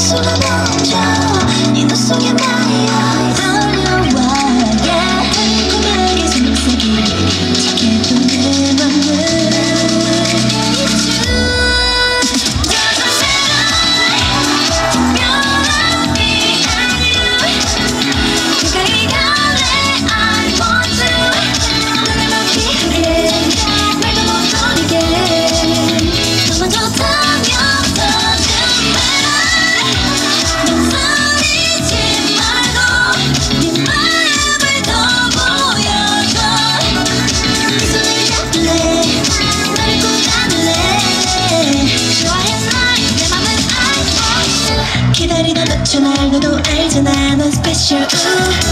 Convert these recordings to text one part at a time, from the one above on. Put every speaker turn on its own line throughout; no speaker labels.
Yes, you. Ooh.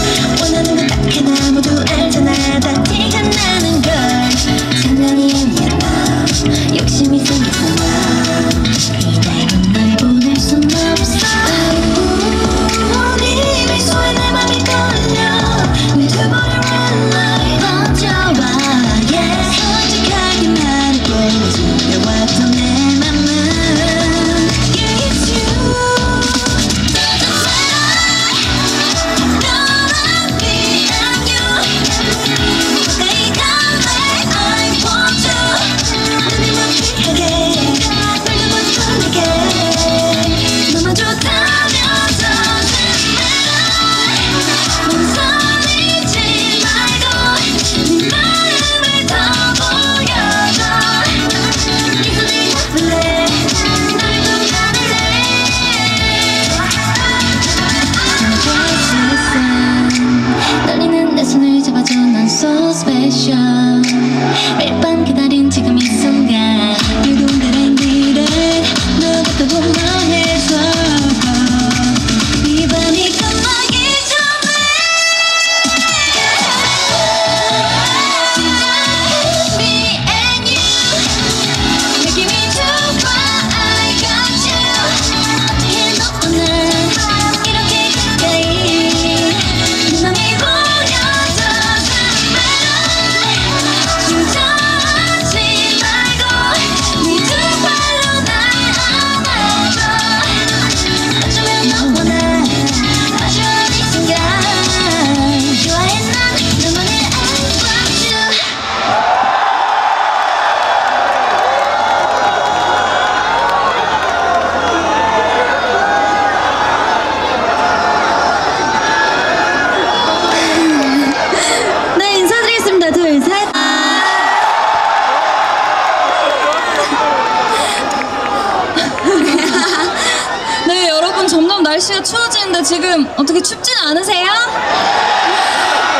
지금 어떻게 춥진 않으세요?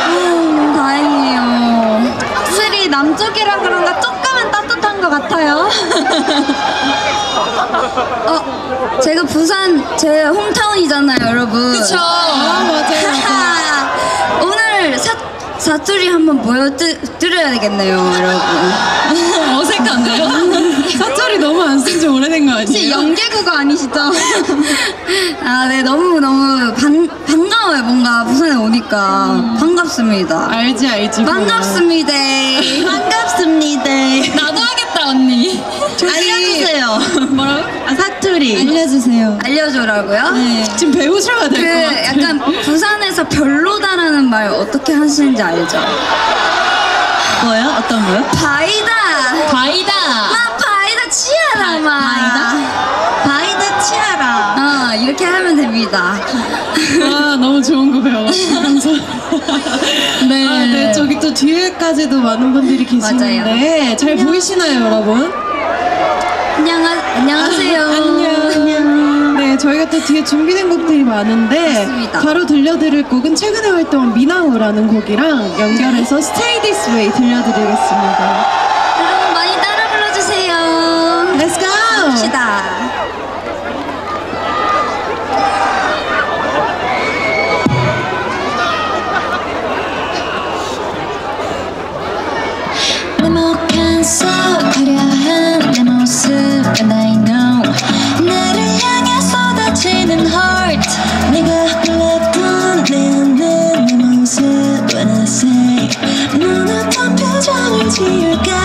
음, 다행이에요 확실히 남쪽이라 그런가 조금은 따뜻한 것 같아요 어, 제가 부산 제 홈타운이잖아요 여러분
그쵸. 아, 맞아요.
오늘 사, 사투리 한번 보여드려야 되겠네요 여러분
어색한데요? 오래된 거
혹시
아니에요?
연계국어 아니시죠? 아, 네, 너무 너무 반, 반가워요. 뭔가 부산에 오니까 반갑습니다.
알지 알지.
반갑습니다. 반갑습니다.
나도 하겠다 언니.
알려주세요.
뭐라고? 아 사투리.
알려주세요. 알려줘라고요?
네. 지금 배우셔야 그될것 같아요.
약간 부산에서 별로다라는 말 어떻게 하시는지 알죠?
뭐요? 어떤 거요?
바이다.
바이다.
마 바이다 치아라 마.
바이다?
바이다 치아라. 어 이렇게 하면 됩니다.
아 너무 좋은 거 배워가지고.
네.
아, 네 저기 또 뒤에까지도 많은 분들이 계시는데 잘 보이시나요 여러분?
안녕하 안녕하세요.
안녕. 네, 저희가 또 뒤에 준비된 곡들이 많은데
맞습니다.
바로 들려드릴 곡은 최근에 활동한 미나우라는 곡이랑 연결해서 Stay This Way 들려드리겠습니다. Let's go!
갑시다. 내목한 속 화려한 내 모습은 I know 나를 향해 쏟아지는 heart 내가 불렀던 내 없는 내 모습 When I say 눈 어떤 표정을 지을까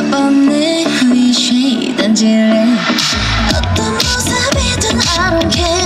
내 클리셰 던질래 어떤 모습이든 I don't care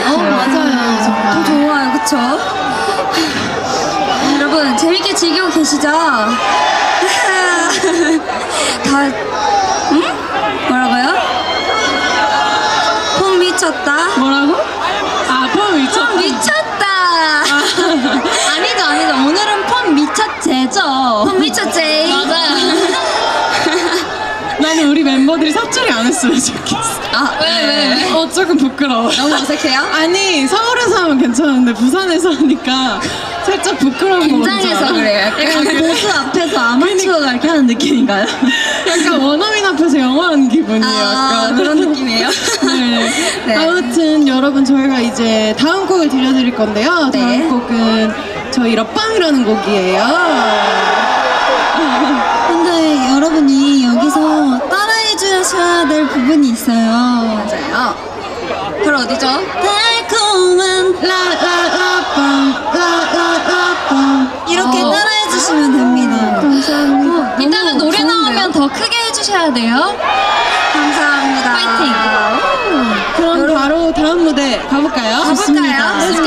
같아요.
맞아요. 정말.
더 좋아요, 그쵸? 여러분, 재밌게 즐기고 계시죠? 다, 응? 뭐라고요? 폼 미쳤다?
뭐라고? 아, 폼 미쳤다.
미쳤다!
아니죠, 아니죠. 오늘은 폼 미쳤제죠.
폼 미쳤지?
맞아요.
나는 우리 사투리 안 했으면 좋겠어.
아, 왜, 왜, 왜?
어, 조금 부끄러워.
너무 어색해요?
아니, 서울에서 하면 괜찮은데 부산에서 하니까 살짝 부끄러운 거
긴장해서 그래요. 약간
보스 앞에서 아마추어가 이렇게 하는 느낌인가요?
약간 원어민 앞에서 영어하는 기분이에요.
아,
약간.
그런 느낌이에요?
네.
네.
아무튼 여러분 저희가 이제 다음 곡을 들려드릴 건데요.
네.
다음 곡은 저희 럽빵이라는 곡이에요.
근데 여러분이 여기서 따라해 부분이 있어요.
맞아요. 그럼 어디죠?
달콤한
라라라빵 라라라빵
이렇게
어.
따라해 주시면 됩니다.
감사합니다.
이따가 노래
좋은데요?
나오면 더 크게 해주셔야 돼요.
감사합니다.
파이팅.
그럼 바로 다음 무대 가볼까요?
가볼까요? 좋습니다.
go!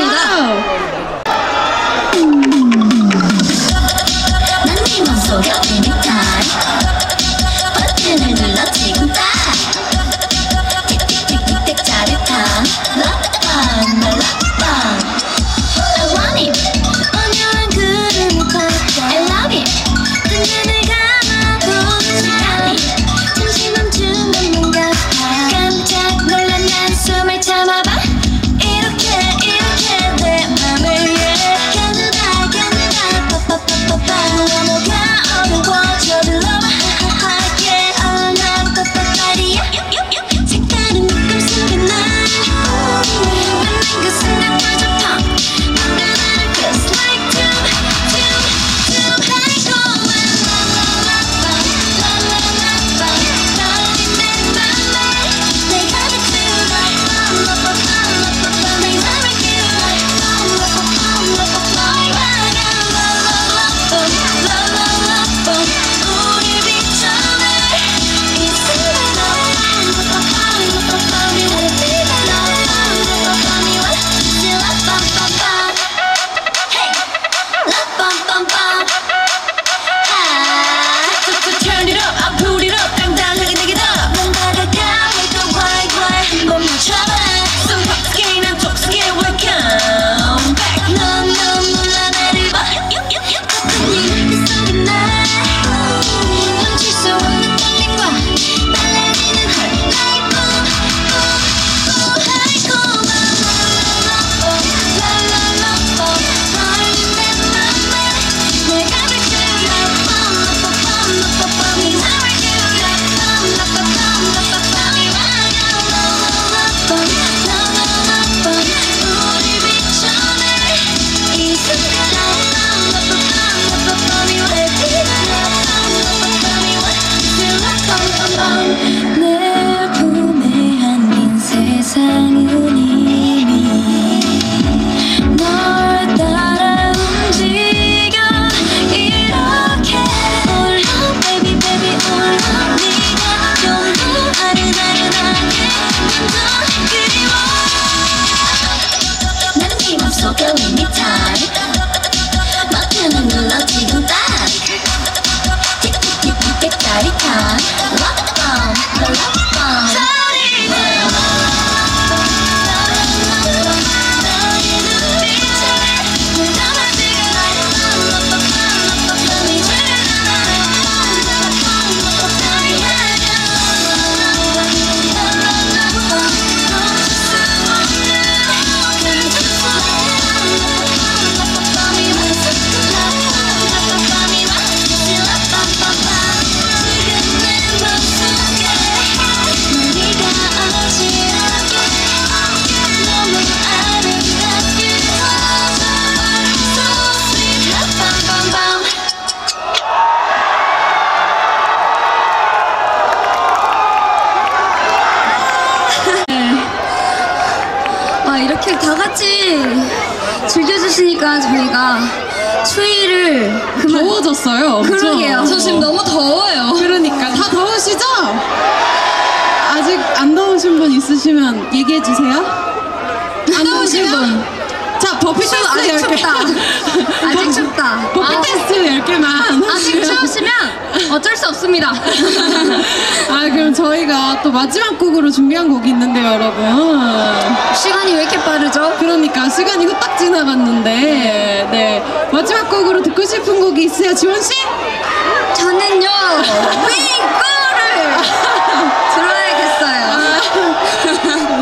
분 있으시면 얘기해 주세요. 안
분.
자, 버피 테스트
아직
10개.
춥다. 아직 춥다.
버피
아.
테스트 10개만.
아직 추우시면 어쩔 수 없습니다.
아, 그럼 저희가 또 마지막 곡으로 준비한 곡이 있는데요, 여러분.
시간이 왜 이렇게 빠르죠?
그러니까 시간이 후딱 지나갔는데, 네. 마지막 곡으로 듣고 싶은 곡이 있어요, 지원 씨?
저는요 위거를 들어야겠어요.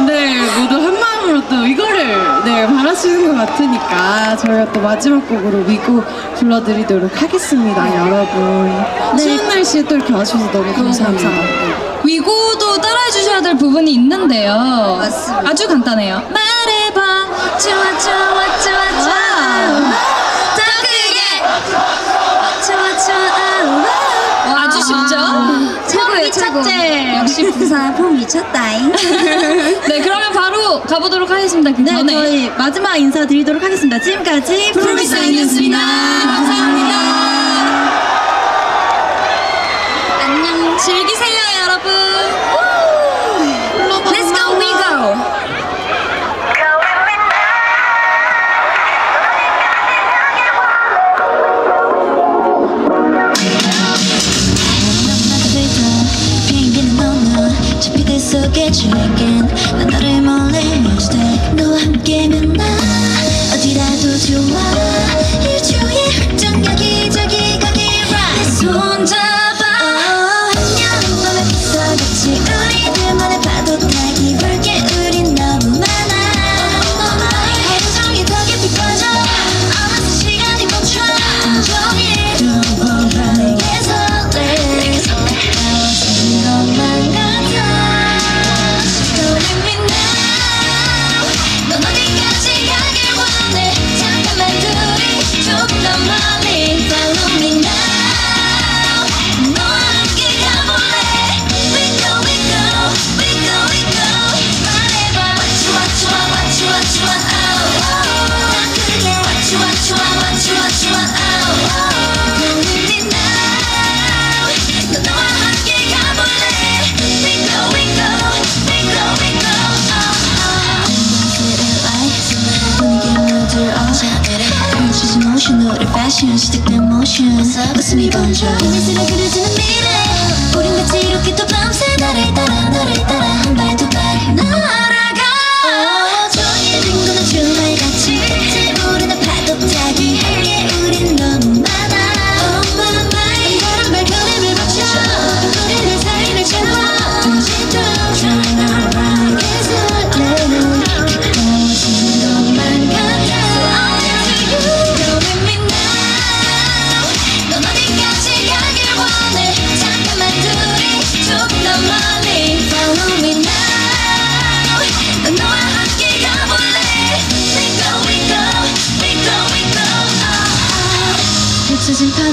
네, 모두 한 마음으로 또 이거를 네, 바라시는 것 같으니까 저희가 또 마지막 곡으로 위고 불러드리도록 하겠습니다, 여러분. 추운 날씨에 또 이렇게 와주셔서 너무 감사합니다.
위고도 따라해 주셔야 될 부분이 있는데요.
맞습니다.
아주 간단해요. 말해봐.
좋아 좋아 좋아 좋아 최고
미쳤지?
역시 부산 폼 미쳤다잉
네, 그러면 바로 가보도록 하겠습니다. 그 전에.
네, 마지막 인사드리도록 하겠습니다 지금까지
프로미스아이였습니다. 감사합니다. 안녕. 즐기세요,
Chicken.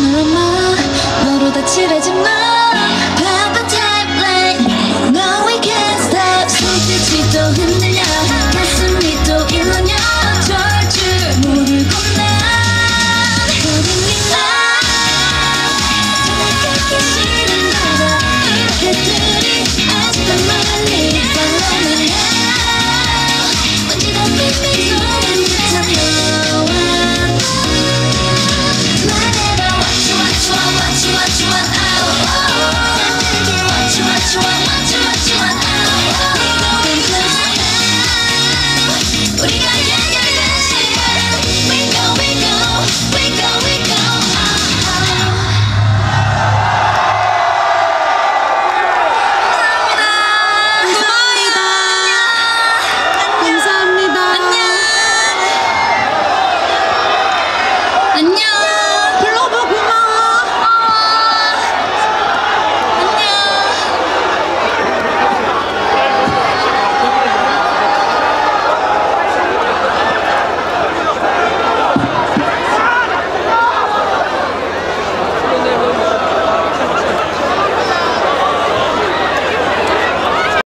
펼쳐진 파노라마. 너로 다 칠해진 맘 바쁜 타임라인 No we can't stop. 손끝이 또 흔들려